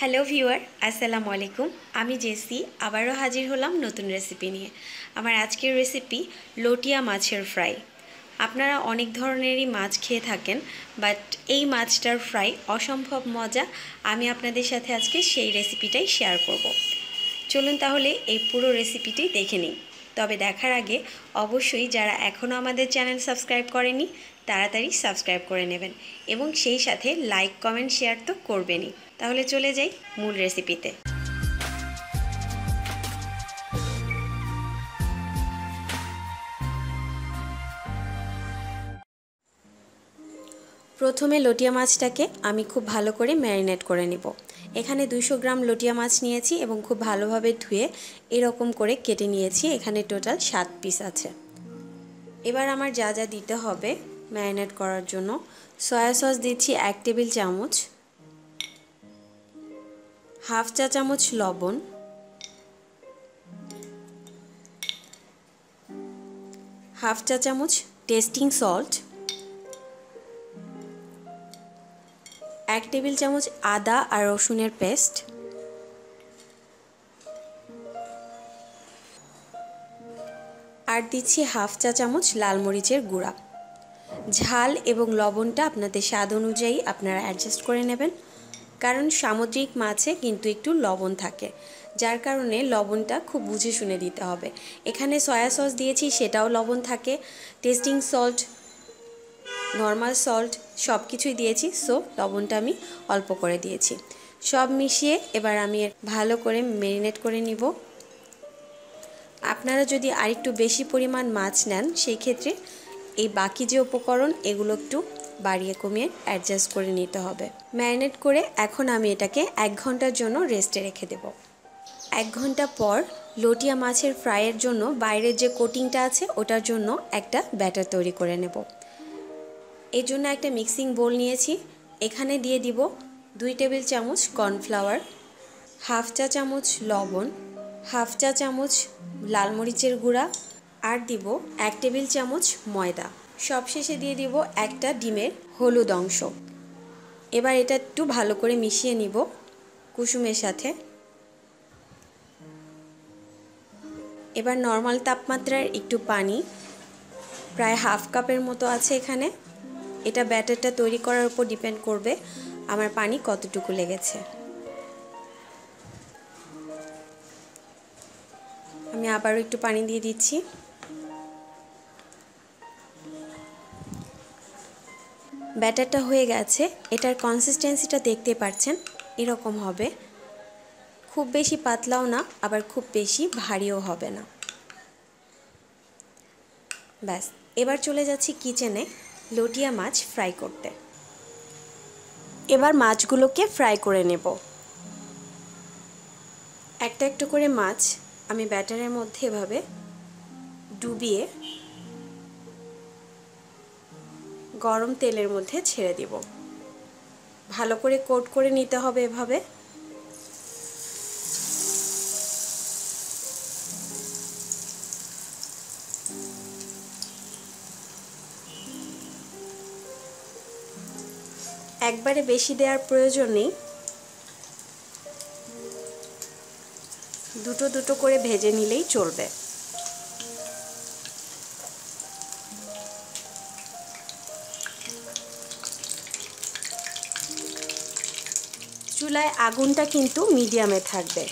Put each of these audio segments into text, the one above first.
Hello viewer আসসালামু আলাইকুম। আমি জেসি, আবারও হাজির হলাম নতুন রেসিপি নিয়ে। আমার আজকের রেসিপি লটিয়া মাছের ফ্রাই আপনারা অনেক ধরনেরই মাছ খেয়ে থাকেন বাট এই মাছটার ফ্রাই অসম্ভব মজা। আমি আপনাদের সাথে আজকে সেই রেসিপিটাই শেয়ার করব। চলুন তাহলে এই পুরো রেসিপিটি দেখে নিই। তবে দেখার আগে অবশ্যই যারা এখনও আমাদের চ্যানেল সাবস্ক্রাইব করেনি, তাড়াতাড়ি সাবস্ক্রাইব করে নেবেন এবং সেই সাথে লাইক কমেন্ট শেয়ার তো করবেনই। তাহলে চলে যাই মূল রেসিপিতে প্রথমে লটিয়া মাছটাকে আমি খুব ভালো করে ম্যারিনেট করে নিব। এখানে দুশো গ্রাম লটিয়া মাছ নিয়েছি এবং খুব ভালোভাবে ধুয়ে এরকম করে কেটে নিয়েছি। এখানে টোটাল সাত পিস আছে। এবার আমার যা যা দিতে হবে ম্যারিনেট করার জন্য। সয়া সস দিচ্ছি এক টেবিল চামচ। হাফ চা চামচ লবণ, হাফ চা চামচ টেস্টিং সল্ট, এক টেবিল চামচ আদা আর রসুনের পেস্ট, আর দিচ্ছি হাফ চা চামচ লাল মরিচের গুঁড়া। ঝাল এবং লবণটা আপনাদের স্বাদ অনুযায়ী আপনারা অ্যাডজাস্ট করে নেবেন। কারণ সামুদ্রিক মাছে কিন্তু একটু লবণ থাকে, যার কারণে লবণটা খুব বুঝে শুনে দিতে হবে। এখানে সয়া সস দিয়েছি, সেটাও লবণ থাকে। টেস্টিং সল্ট নর্মাল সল্ট সব কিছুই দিয়েছি সো লবণটা আমি অল্প করে দিয়েছি। সব মিশিয়ে এবার আমি ভালো করে মেরিনেট করে নিব। আপনারা যদি আরেকটু বেশি পরিমাণ মাছ নেন, সেই ক্ষেত্রে এই বাকি যে উপকরণ, এগুলো একটু বাড়িয়ে কমিয়ে অ্যাডজাস্ট করে নিতে হবে। ম্যারিনেট করে এখন আমি এটাকে এক ঘণ্টার জন্য রেস্টে রেখে দেব। এক ঘণ্টা পর লটিয়া মাছের ফ্রাইয়ের জন্য বাইরের যে কোটিংটা আছে ওটার জন্য একটা ব্যাটার তৈরি করে নেব। এর জন্য একটা মিক্সিং বোল নিয়েছি। এখানে দিয়ে দিব দুই টেবিল চামচ কর্নফ্লাওয়ার হাফ চা চামচ লবণ হাফ চা চামচ লাল মরিচের গুঁড়া, আর দিব এক টেবিল চামচ ময়দা। সবশেষে দিয়ে দিব একটা ডিমের হলুদ অংশ। এবার এটা একটু ভালো করে মিশিয়ে নিব কুসুমের সাথে। এবার নর্মাল তাপমাত্রার একটু পানি, প্রায় হাফ কাপের মতো আছে এখানে। এটা ব্যাটারটা তৈরি করার উপর ডিপেন্ড করবে আমার পানি কতটুকু লেগেছে। আমি আবারও একটু পানি দিয়ে দিচ্ছি। ব্যাটারটা হয়ে গেছে, এটার কনসিস্টেন্সিটা দেখতে পাচ্ছেন, এরকম হবে। খুব বেশি পাতলাও না, আবার খুব বেশি ভারীও হবে না। ব্যাস, এবার চলে যাচ্ছি কিচেনে লটিয়া মাছ ফ্রাই করতে। এবার মাছগুলোকে ফ্রাই করে নেব। একটা একটু করে মাছ আমি ব্যাটারের মধ্যে এভাবে ডুবিয়ে গরম তেলের মধ্যে ছেড়ে দিব। ভালো করে কোট করে নিতে হবে এভাবে। একবারে বেশি দেওয়ার প্রয়োজন নেই। দুটো দুটো করে ভেজে নিলেই চলবে। চুলায় আগুনটা কিন্তু মিডিয়ামে থাকবে।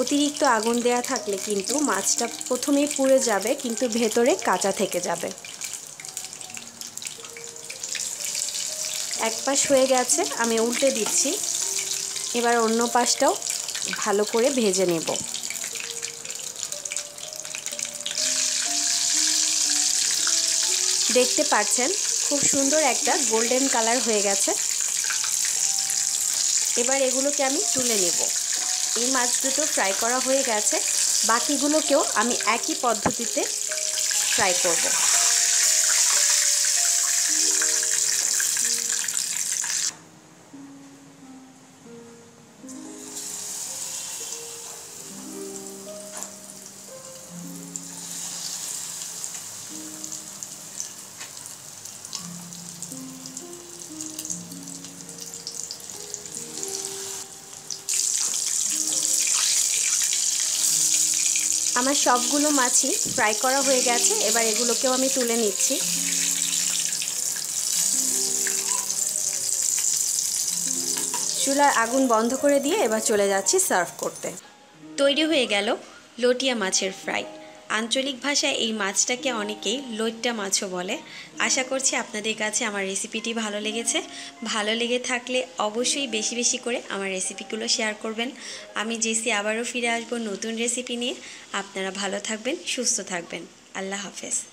অতিরিক্ত আগুন দেয়া থাকলে কিন্তু মাছটা প্রথমেই পুড়ে যাবে, কিন্তু ভেতরে কাঁচা থেকে যাবে। এক পাশ হয়ে গেছে, আমি উল্টে দিচ্ছি। এবার অন্য পাশটাও ভালো করে ভেজে নেব। দেখতে পাচ্ছেন, খুব সুন্দর একটা গোল্ডেন কালার হয়ে গেছে। এবার এগুলোকে আমি তুলে নেব। এই মাছ দুটো ফ্রাই করা হয়ে গেছে। বাকিগুলোকেও আমি একই পদ্ধতিতে ফ্রাই করব। আমার সবগুলো মাছই ফ্রাই করা হয়ে গেছে, এবার এগুলোকেও আমি তুলে নিচ্ছি। চুলার আগুন বন্ধ করে দিয়ে এবার চলে যাচ্ছি সার্ভ করতে। তৈরি হয়ে গেল লটিয়া মাছের ফ্রাই। আঞ্চলিক ভাষায় এই মাছটাকে অনেকেই লইট্টা মাছও বলে। আশা করছি আপনাদের কাছে আমার রেসিপিটি ভালো লেগেছে। ভালো লেগে থাকলে অবশ্যই বেশি বেশি করে আমার রেসিপিগুলো শেয়ার করবেন। আমি জেসি আবারও ফিরে আসব নতুন রেসিপি নিয়ে। আপনারা ভালো থাকবেন, সুস্থ থাকবেন। আল্লাহ হাফেজ।